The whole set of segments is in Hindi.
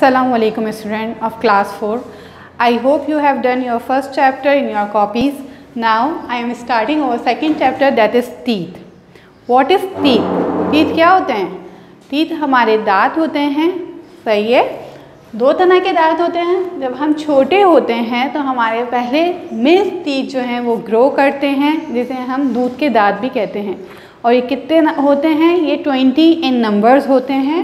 Assalamu alaikum student of class 4. I hope you have done your first chapter in your copies. Now I am starting our second chapter that is teeth. What is teeth? teeth क्या होते हैं teeth हमारे दांत होते हैं सही है दो तरह के दांत होते हैं जब हम छोटे होते हैं तो हमारे पहले मिल्क टीथ जो हैं वो ग्रो करते हैं जिसे हम दूध के दांत भी कहते हैं और ये कितने होते हैं ये ट्वेंटी इन नंबर्स होते हैं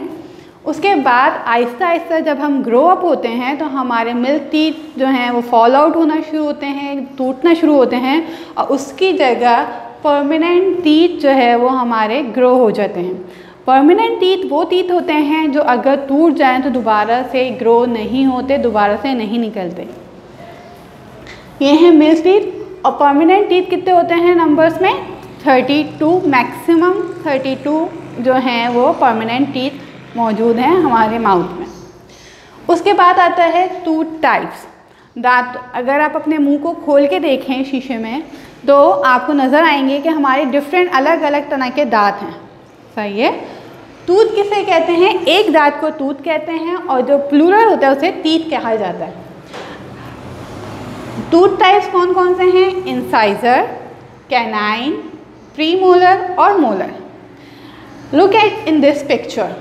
उसके बाद आहिस्ता आहिस्ता जब हम ग्रो अप होते हैं तो हमारे मिल्क टीथ जो हैं, वो फॉल आउट होना शुरू होते हैं, टूटना शुरू होते हैं, और उसकी जगह परमानेंट टीथ जो है, वो हमारे ग्रो हो जाते हैं। परमानेंट टीथ वो टीथ होते हैं, जो अगर टूट जाएँ तो दोबारा से ग्रो नहीं होते, दोबारा से नहीं निकलते। ये हैं मिल्क टीथ और परमानेंट टीथ कितने होते हैं नंबर्स में? 32 मैक्सिमम 32 जो हैं, वो परमानेंट टीथ मौजूद हैं हमारे माउथ में। उसके बाद आता है टूथ टाइप्स दांत, अगर आप अपने मुँह को खोल के देखें शीशे में तो आपको नज़र आएँगे कि हमारे डिफरेंट अलग अलग तरह के दांत हैं। सही है? टूथ किसे कहते हैं? एक दांत को टूथ कहते हैं और जो प्लूरल होता है उसे टीथ कहा जाता है। टूथ टाइप्स कौन कौन से हैं? इंसाइजर कैनाइन प्री मोलर और molar look at in this picture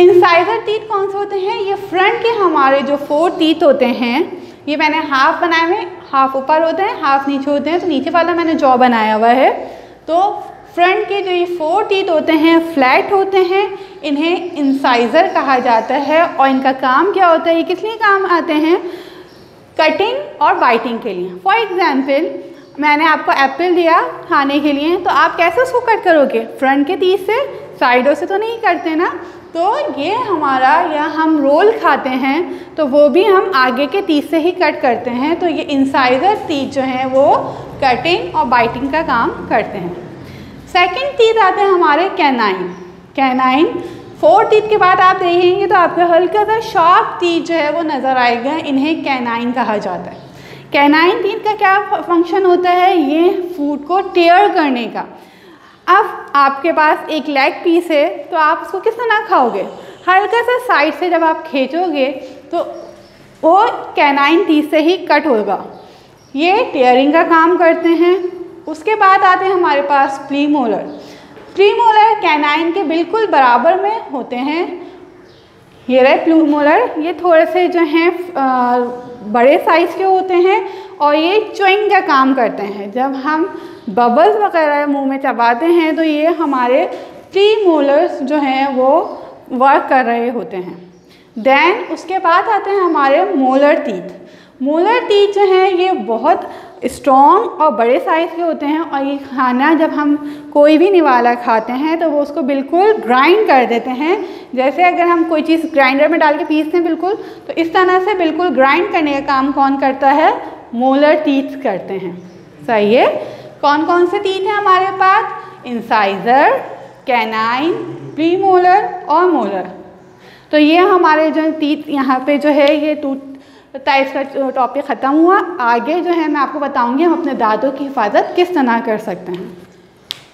incisor teeth कौन से होते हैं? ये फ्रंट के हमारे जो फोर टीथ होते हैं, ये मैंने हाफ़ बनाए हुए हाफ़ ऊपर होते हैं हाफ़ नीचे होते हैं तो नीचे वाला मैंने जॉ बनाया हुआ है। तो फ्रंट के जो ये फोर टीथ होते हैं फ्लैट होते हैं, इन्हें इंसाइज़र कहा जाता है। और इनका काम क्या होता है? ये किस लिए काम आते हैं? कटिंग और बाइटिंग के लिए। फॉर एग्ज़ाम्पल मैंने आपको एप्पल दिया खाने के लिए तो आप कैसे उसको कट करोगे? फ्रंट के तीस से साइडों से तो नहीं करते ना? तो ये हमारा या हम रोल खाते हैं तो वो भी हम आगे के तीस से ही कट करते हैं। तो ये इंसाइडर तीत जो हैं वो कटिंग और बाइटिंग का काम करते हैं। सेकंड तीत आते हैं हमारे कैनाइन कैनाइन फोर टीथ के बाद आप देखेंगे तो आपको हल्का सा शार्प तीत जो है वो नज़र आएगा, इन्हें कैनाइन कहा जाता है। कैनाइन टीथ का क्या फ़ंक्शन होता है? ये फ़ूड को टेयर करने का। अब आपके पास एक लेग पीस है तो आप उसको किस तरह खाओगे। हल्का सा साइड से जब आप खींचोगे तो वो कैनाइन टीथ से ही कट होगा। ये टेयरिंग का काम करते हैं। उसके बाद आते हैं हमारे पास pre molar pre molar canine के बिल्कुल बराबर में होते हैं। ये रहे प्लू मोलर ये थोड़े से जो हैं बड़े साइज़ के होते हैं। और ये च्विंग का काम करते हैं। जब हम बबल्स वगैरह मुँह में चबाते हैं तो ये हमारे प्री मोलर्स जो हैं, वो वर्क कर रहे होते हैं। देन उसके बाद आते हैं हमारे मोलर टीथ मोलर टीथ जो हैं, ये बहुत स्ट्रॉन्ग और बड़े साइज़ के होते हैं और ये खाना जब हम कोई भी निवाला खाते हैं तो वो उसको बिल्कुल ग्राइंड कर देते हैं। जैसे अगर हम कोई चीज़ ग्राइंडर में डाल के पीसते हैं बिल्कुल तो इस तरह से बिल्कुल ग्राइंड करने का काम कौन करता है? मोलर टीथ करते हैं। सही है? कौन कौन से टीथ हैं हमारे पास? इंसाइजर कैनाइन प्री मोलर और मोलर तो ये हमारे जो टीथ यहाँ पे जो है, ये टूथ टाइप का टॉपिक ख़त्म हुआ। आगे जो है मैं आपको बताऊँगी हम अपने दांतों की हिफाजत किस तरह कर सकते हैं।